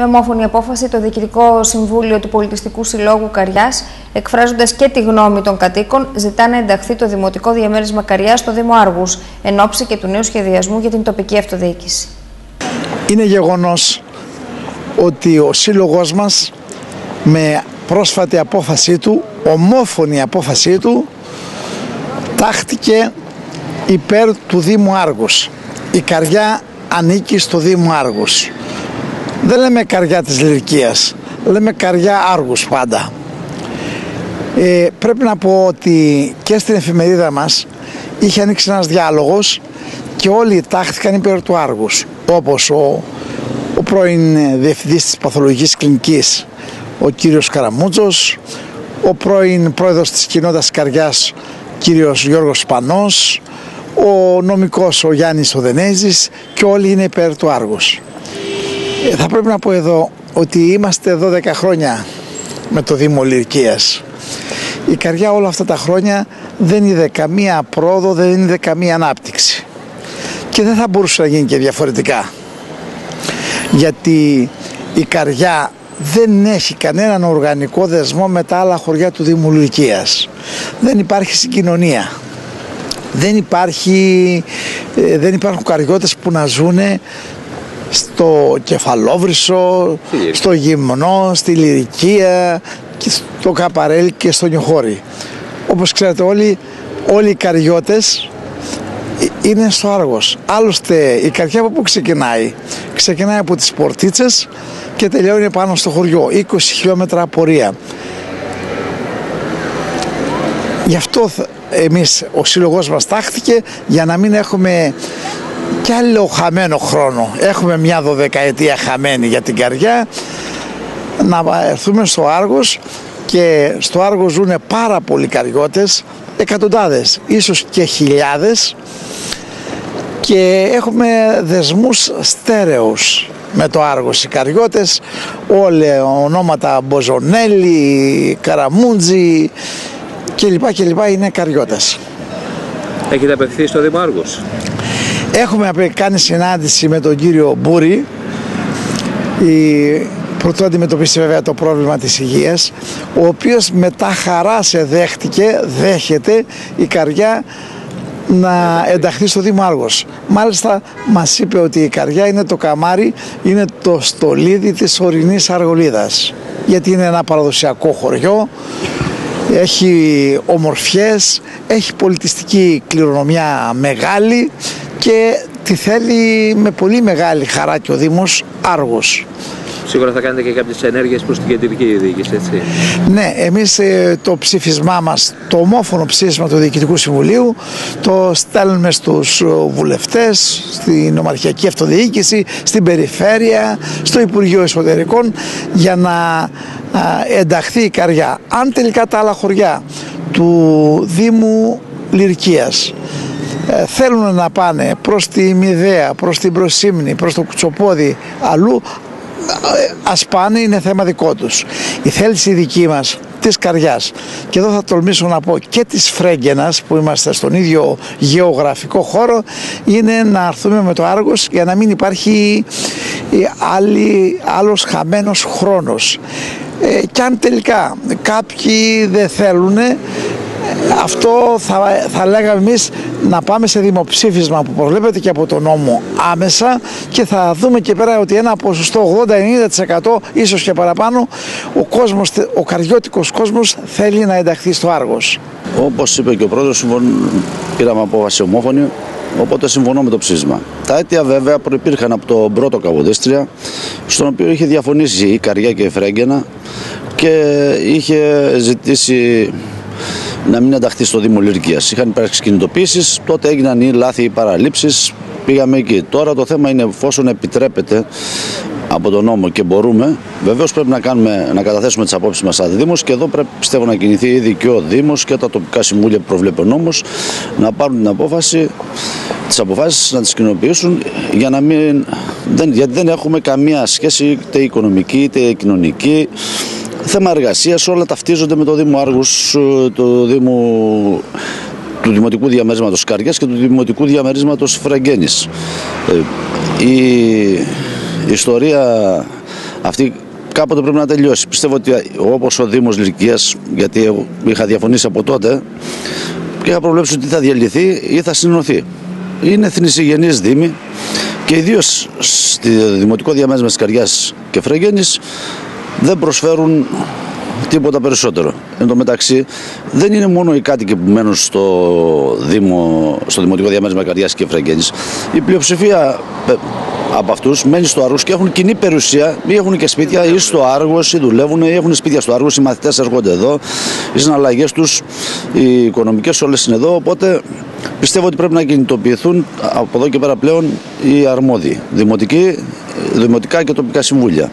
Με ομόφωνη απόφαση, το Διοικητικό Συμβούλιο του Πολιτιστικού Συλλόγου Καριάς, εκφράζοντας και τη γνώμη των κατοίκων, ζητά να ενταχθεί το Δημοτικό Διαμέρισμα Καριάς στο Δήμο Άργους, εν ώψη και του νέου σχεδιασμού για την τοπική αυτοδιοίκηση. Είναι γεγονός ότι ο σύλλογός μας με πρόσφατη απόφασή του, ομόφωνη απόφασή του, τάχτηκε υπέρ του Δήμου Άργους. Η Καριά ανήκει στο Δήμο Άργους. Δεν λέμε Καριά της Λυρικίας, λέμε Καριά Άργους πάντα. Ε, πρέπει να πω ότι και στην εφημερίδα μας είχε ανοίξει ένας διάλογος και όλοι τάχθηκαν υπέρ του Άργους όπως ο, ο πρώην διευθυντής της παθολογικής κλινικής ο κύριος Καραμούτζος ο πρώην πρόεδρος της κοινότητας Καριάς κύριος Γιώργος Σπανός ο νομικός ο Γιάννης Οδενέζης και όλοι είναι υπέρ του Άργους. Ε, θα πρέπει να πω εδώ ότι είμαστε 12 χρόνια με το Δήμο Λυρκίας. Η Καριά όλα αυτά τα χρόνια δεν είδε καμία πρόοδο, δεν είδε καμία ανάπτυξη. Και δεν θα μπορούσε να γίνει και διαφορετικά. Γιατί η Καριά δεν έχει κανέναν οργανικό δεσμό με τα άλλα χωριά του Δήμου Λυρκίας. Δεν υπάρχει συγκοινωνία δεν υπάρχει ε, δεν υπάρχουν καριώτες που να ζούνε στο Κεφαλόβρυσο, στο Γυμνό, στη Λυρικία, στο Καπαρέλ και στο Νιοχώρι. Όπως ξέρετε όλοι, όλοι οι καριώτες είναι στο Άργος. Άλλωστε η καρδιά από πού ξεκινάει; Ξεκινάει από τις Πορτίτσες και τελειώνει πάνω στο χωριό. 20 χιλιόμετρα πορεία. Γι' αυτό εμείς ο σύλλογός μας τάχθηκε για να μην έχουμε κι άλλο χαμένο χρόνο. Έχουμε μια δωδεκαετία χαμένη για την καρδιά να έρθουμε στο Άργος και στο Άργος ζουν πάρα πολλοί καριώτες, εκατοντάδες, ίσως και χιλιάδες και έχουμε δεσμούς στέρεους με το Άργος οι καριώτες, όλα ονόματα Μποζονέλη, Καραμούντζη, και λοιπά και λοιπά είναι καριώτας. Έχετε απευθυνθεί στο Δήμο Άργος; Έχουμε κάνει συνάντηση με τον κύριο Μπούρη η... πρωτού αντιμετωπίσει βέβαια το πρόβλημα της υγείας ο οποίος μετά χαρά σε δέχτηκε, δέχεται η καρδιά να ενταχθεί στο Δήμο Άργος. Μάλιστα μας είπε ότι η καρδιά είναι το καμάρι, είναι το στολίδι της ορεινής Αργολίδας γιατί είναι ένα παραδοσιακό χωριό έχει ομορφιές, έχει πολιτιστική κληρονομιά μεγάλη και τη θέλει με πολύ μεγάλη χαρά και ο Δήμος Άργος. Σίγουρα θα κάνετε και κάποιες ενέργειες προς την κεντρική διοίκηση, έτσι. Ναι, εμείς ε, το ψήφισμά μας, το ομόφωνο ψήφισμα του Διοικητικού Συμβουλίου, το στέλνουμε στους ε, βουλευτές, στην Ομαρχιακή Αυτοδιοίκηση, στην Περιφέρεια, στο Υπουργείο Εσωτερικών, για να ενταχθεί η καρδιά. Αν τελικά τα άλλα χωριά του Δήμου Λυρκίας ε, θέλουν να πάνε προς τη Μηδέα, προς την Προσύμνη, προς το Κουτσοπόδι, αλλού, ε, ας πάνε, είναι θέμα δικό τους. Η θέληση δική μας της Καριάς και εδώ θα τολμήσω να πω και της Φρέγγενας που είμαστε στον ίδιο γεωγραφικό χώρο είναι να έρθουμε με το Άργος για να μην υπάρχει άλλη, άλλος χαμένος χρόνος ε, και αν τελικά κάποιοι δεν θέλουν αυτό θα, θα λέγαμε εμείς να πάμε σε δημοψήφισμα που προβλέπεται και από τον νόμο άμεσα και θα δούμε και πέρα ότι ένα ποσοστό 80-90% ίσως και παραπάνω ο κόσμος, ο καριώτικος κόσμος θέλει να ενταχθεί στο Άργος. Όπως είπε και ο πρόεδρος, πήραμε απόφαση ομόφωνη Οπότε συμφωνώ με το ψήσμα. Τα αίτια βέβαια προπήρχαν από το πρώτο Καβοδίστρια, στον οποίο είχε διαφωνήσει η Καριά και η Φρέγγενα και είχε ζητήσει να μην ενταχθεί στο Δήμο Λυρκίας. Είχαν υπάρξει κινητοποίησεις, τότε έγιναν οι λάθη, οι παραλήψεις, πήγαμε εκεί. Τώρα το θέμα είναι εφόσον επιτρέπεται από τον νόμο και μπορούμε, βεβαίως πρέπει να, κάνουμε, να καταθέσουμε τις απόψεις μας σαν Δήμος και εδώ πρέπει πιστεύω να κινηθεί ήδη και ο Δήμος και τα τοπικά συμβούλια που προβλέπει ο νόμος να πάρουν την απόφαση, τις αποφάσεις να τις κοινοποιήσουν για να μην. Δεν, γιατί δεν έχουμε καμία σχέση είτε οικονομική είτε κοινωνική. Θέμα εργασίας, όλα ταυτίζονται με το Δήμο Άργους, το Δήμο του Δημοτικού Διαμερίσματος Καριάς και του Δημοτικού Διαμερίσματος Φραγκένης. Ε, η η ιστορία Αυτή κάποτε πρέπει να τελειώσει. Πιστεύω ότι όπως ο Δήμος Λυκίας, γιατί εγώ είχα διαφωνήσει από τότε και είχα προβλέψει ότι θα διαλυθεί ή θα συνενωθεί. Είναι θνησιγενείς δήμοι και ιδίως στη δημοτικό διαμέσμα της Καριάς και Φρέγγενης δεν προσφέρουν τίποτα περισσότερο. Εν τω μεταξύ, δεν είναι μόνο οι κάτοικοι που μένουν στο, Δήμο, στο Δημοτικό Διαμέρισμα Καρδιάς και Φραγκένη. Η πλειοψηφία ε, από αυτούς μένει στο Άργο και έχουν κοινή περιουσία ή έχουν και σπίτια ή στο Άργος ή δουλεύουν ή έχουν σπίτια στο Άργος. Οι μαθητές έρχονται εδώ, οι συναλλαγές τους, οι οικονομικές όλες είναι εδώ. Οπότε πιστεύω ότι πρέπει να κινητοποιηθούν από εδώ και πέρα πλέον οι αρμόδιοι, δημοτικοί, δημοτικά και τοπικά συμβούλια.